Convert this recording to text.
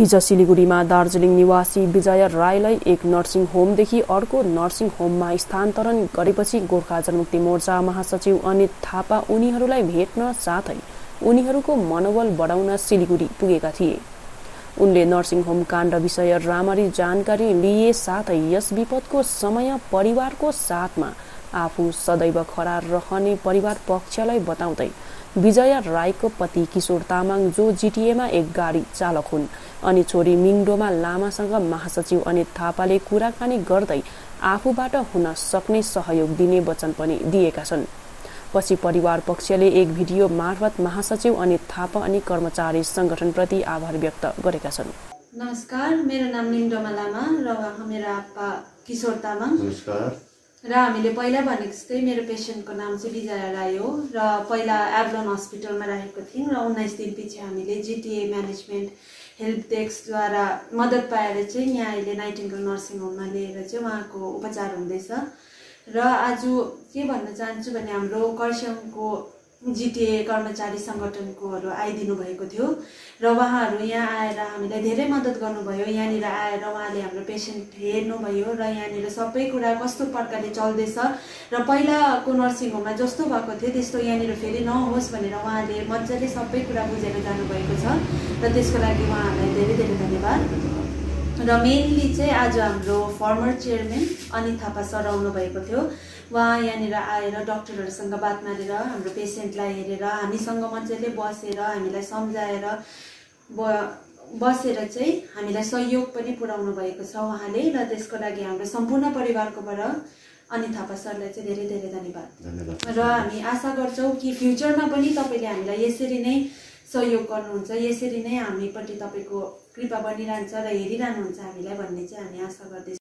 हिज सिलिगुडीमा दार्जिलिङ निवासी विजय राईलाई एक नर्सिङ होमदेखि अर्को नर्सिङ होममा स्थानान्तरण गरेपछि गोर्खा जनमुक्ति मोर्चा महासचिव अनित थापा उनीहरूलाई भेट्न साथै उनीहरूको मनोबल बढाउन सिलिगुडी पुगेका थिए। उनले नर्सिङ होम काण्ड विषय राम्ररी जानकारी लिए साथै यस विपदको समय परिवारको साथमा आफू सदैव खडा रहने परिवार पक्षलाई बताउँदै विजय राईको पति किशोर तामाङ जो जिटिएमा एक गाडी चालक हुन्। अनि छोरी मिङडोमा लामासँग महासचिव अनित थापाले कुराकानी गर्दै आफूबाट हुन सक्ने सहयोग दिने वचन पनि दिएका छन्। पछि परिवार पक्षले एक भिडियो मार्फत महासचिव अनित थापा अनि कर्मचारी संगठनप्रति आभार व्यक्त गरेका छन्। नमस्कार मेरो नाम मिङडोमा लामा र मेरो आप्पा किशोर तामाङ। नमस्कार। र हामीले पहिला भनेको जस्तै मेरो पेसेन्टको नाम चाहिँ विजया राई हो र पहिला एभलोन हस्पिटलमा राखेको थियौँ र उन्नाइस दिनपछि हामीले जिटिए म्यानेजमेन्ट हेल्प डेस्कद्वारा मद्दत पाएर चाहिँ यहाँ अहिले नाइटिङ्गल नर्सिङ होममा लिएर चाहिँ उहाँको उपचार हुँदैछ। र आज के भन्न चाहन्छु भने हाम्रो खरसाङको जिटिए कर्मचारी सङ्गठनकोहरू आइदिनु भएको थियो र उहाँहरू यहाँ आएर हामीलाई धेरै मद्दत गर्नुभयो। यहाँनिर आएर उहाँले हाम्रो पेसेन्ट हेर्नुभयो र यहाँनिर सबै कुरा कस्तो प्रकारले चल्दैछ र पहिलाको नर्सिङ होममा जस्तो भएको थियो त्यस्तो यहाँनिर फेरि नहोस् भनेर उहाँले मजाले सबै कुरा बुझेर जानुभएको छ र त्यसको लागि उहाँहरूलाई धेरै धेरै धन्यवाद। र मेनली चाहिँ आज हाम्रो former chairman Anit Thapa sir आउनु भएको थियो। उहाँ यहाँनिर आएर डक्टरहरूसँग बात मारेर हाम्रो पेसेन्टलाई हेरेर हामीसँग मजाले बसेर हामीलाई सम्झाएर ब बसेर चाहिँ हामीलाई सहयोग पनि पुर्याउनु भएको छ उहाँले र त्यसको लागि हाम्रो सम्पूर्ण परिवारकोबाट अनित थापा सरलाई चाहिँ धेरै धेरै धन्यवाद। र हामी आशा गर्छौँ कि फ्युचरमा पनि तपाईँले हामीलाई यसरी नै सहयोग गर्नुहुन्छ। यसरी नै हामीपट्टि तपाईँको कृपा बनिरहन्छ र हेरिरहनुहुन्छ हामीलाई भन्ने चाहिँ हामी आशा गर्दैछौँ।